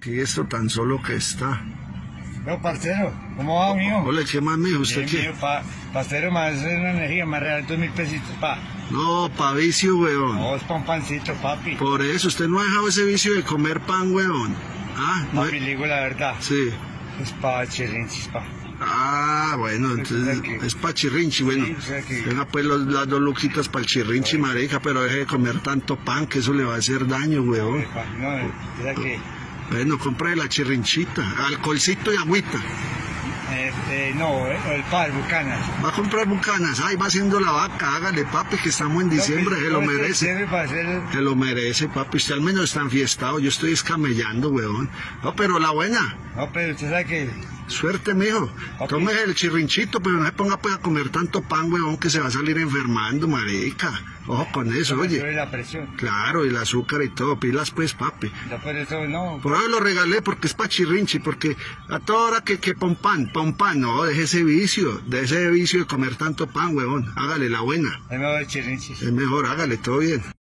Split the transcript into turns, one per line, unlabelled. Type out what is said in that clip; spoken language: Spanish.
Que esto tan solo que está.
No, parcero, ¿cómo va, mijo?
Hola, ¿qué más, mijo? ¿Usted
Bien,
qué?
mijo, pa, parcero, más es una energía, más real, dos mil pesitos, pa.
No, pa' vicio, weón.
No, es pa' un pancito, papi.
Por eso, usted no ha dejado ese vicio de comer pan, weón. Ah, no.
Papi, le digo la verdad.
Sí.
Es pa' chirrinchis, pa.
Ah, bueno, entonces
o sea que-
es pa' chirrinchi, bueno.
Sí, o sea que-
Venga pues los- las dos luquitas para el chirrinchi, marica, pero deje de comer tanto pan, que eso le va a hacer daño, weón.
Pa, No, era que,
Bueno, compre la chirrinchita, alcoholcito y agüita.
eh, no, eh, el pa, el bucanas.
Va a comprar bucanas, ay, va haciendo la vaca, hágale, papi, que estamos en diciembre, se lo merece.
Debe para hacer
Se lo merece, papi, usted al menos está enfiestado, yo estoy escamellando, weón. No, pero la buena,
No, pero usted sabe que
suerte, mijo.
Papi.
Tome el chirrinchito, pero no se ponga pues, a comer tanto pan, weón, que se va a salir enfermando, marica. Ojo con eso, oye.
la presión.
Claro, y el azúcar y todo, pilas pues, papi.
No, pero eso no.
Por lo regalé porque es pa' chirrinchi, porque a toda hora que, que pon pan, pon pan, no, deje ese vicio, de ese vicio de comer tanto pan, weón. Hágale la buena.
Es mejor el chirrinchis.
Es mejor, hágale, todo bien.